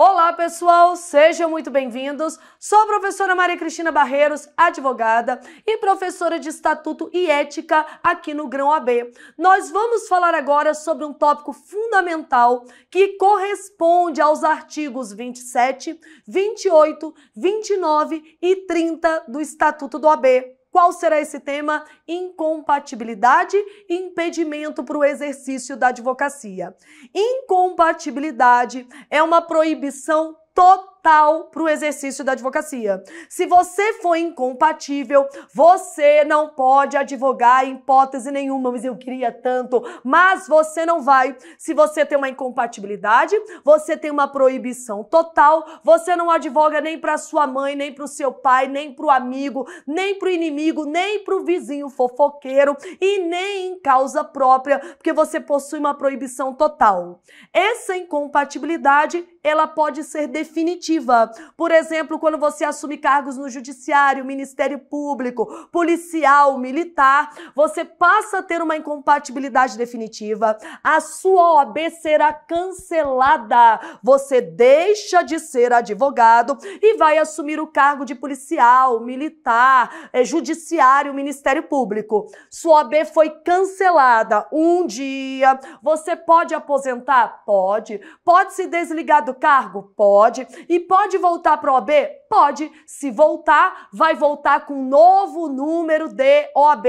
Olá, pessoal, sejam muito bem-vindos. Sou a professora Maria Cristina Barreiros, advogada e professora de Estatuto e Ética aqui no Grão AB. Nós vamos falar agora sobre um tópico fundamental que corresponde aos artigos 27, 28, 29 e 30 do Estatuto do AB. Qual será esse tema? Incompatibilidade e impedimento para o exercício da advocacia. Incompatibilidade é uma proibição total total para o exercício da advocacia. Se você for incompatível, você não pode advogar em hipótese nenhuma, mas eu queria tanto, mas você não vai. Se você tem uma incompatibilidade, você tem uma proibição total, você não advoga nem para sua mãe, nem para o seu pai, nem para o amigo, nem para o inimigo, nem para o vizinho fofoqueiro e nem em causa própria, porque você possui uma proibição total. Essa incompatibilidade, ela pode ser definitiva por exemplo, quando você assume cargos no judiciário, Ministério Público, policial, militar, você passa a ter uma incompatibilidade definitiva. A sua OAB será cancelada. Você deixa de ser advogado e vai assumir o cargo de policial, militar, é, judiciário, Ministério Público. Sua OAB foi cancelada um dia. Você pode aposentar? Pode. Pode se desligar do cargo? Pode. E pode voltar para OAB? Pode. Se voltar, vai voltar com um novo número de OAB.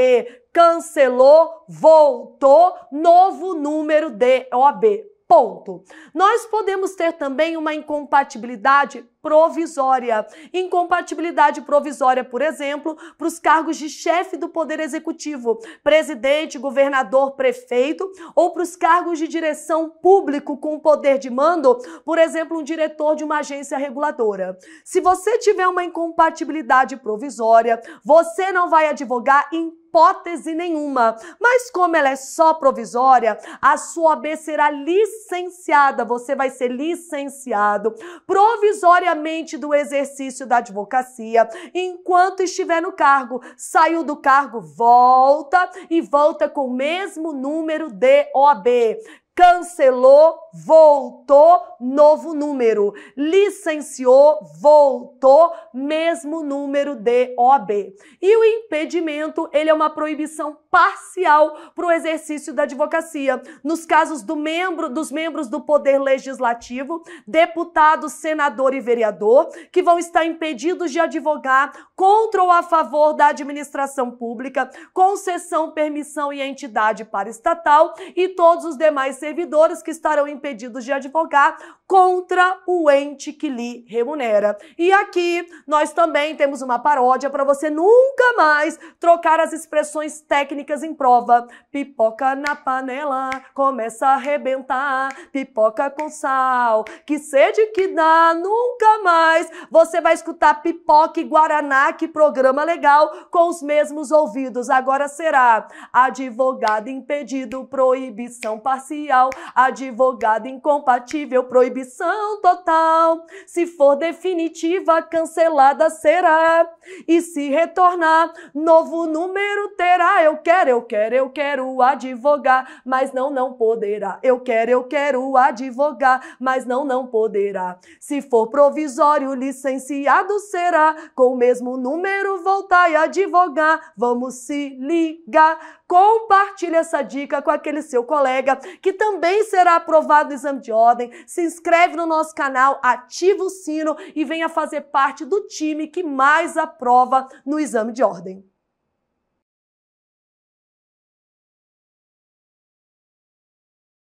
Cancelou, voltou, novo número de OAB. Ponto. Nós podemos ter também uma incompatibilidade provisória. Incompatibilidade provisória, por exemplo, para os cargos de chefe do Poder Executivo, presidente, governador, prefeito, ou para os cargos de direção público com poder de mando, por exemplo, um diretor de uma agência reguladora. Se você tiver uma incompatibilidade provisória, você não vai advogar em hipótese nenhuma. Mas como ela é só provisória, a sua OAB será licenciada, você vai ser licenciado provisoriamente do exercício da advocacia enquanto estiver no cargo. Saiu do cargo, volta e volta com o mesmo número de OAB cancelou, voltou, novo número. Licenciou, voltou, mesmo número de OAB. E o impedimento, ele é uma proibição parcial para o exercício da advocacia. Nos casos do membro, dos membros do Poder Legislativo, deputado, senador e vereador, que vão estar impedidos de advogar contra ou a favor da administração pública, concessão, permissão e entidade para estatal e todos os demais servidores que estarão impedidos de advogar contra o ente que lhe remunera. E aqui nós também temos uma paródia para você nunca mais trocar as expressões técnicas em prova. Pipoca na panela, começa a arrebentar, pipoca com sal, que sede que dá, nunca mais. Você vai escutar pipoca e guaraná, que programa legal, com os mesmos ouvidos. Agora será advogado impedido, proibição parcial advogado incompatível, proibição total. Se for definitiva, cancelada será. E se retornar, novo número terá. Eu quero, eu quero, eu quero advogar, mas não, não poderá. Eu quero, eu quero advogar, mas não, não poderá. Se for provisório, licenciado será. Com o mesmo número, voltar e advogar. Vamos se ligar. Compartilhe essa dica com aquele seu colega que também será aprovado no exame de ordem. Se inscreve no nosso canal, ativa o sino e venha fazer parte do time que mais aprova no exame de ordem.